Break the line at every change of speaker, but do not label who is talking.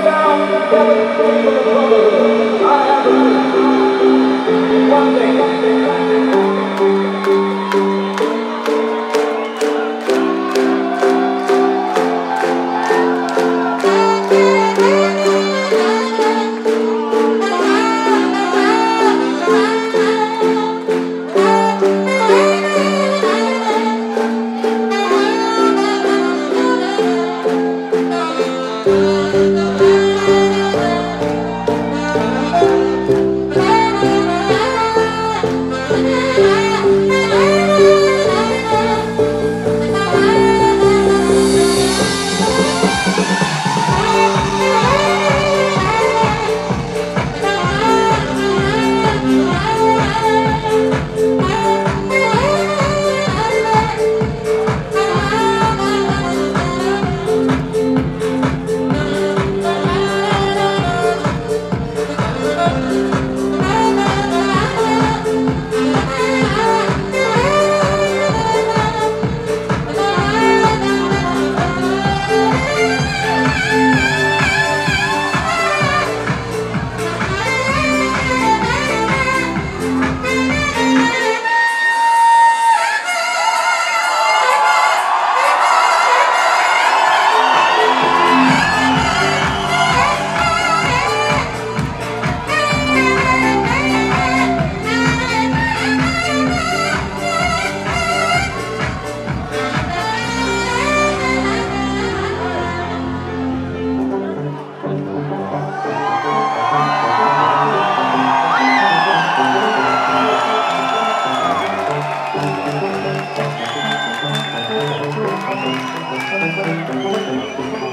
down, together, the brotherhood. Bye. どうも。